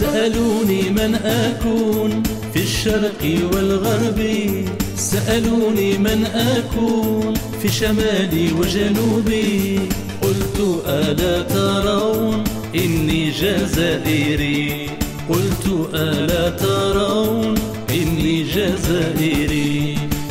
سألوني من أكون في الشرق والغرب. سألوني من أكون في شمالي وجنوبي. قلت ألا ترون إني جزائري. قلت ألا ترون إني جزائري.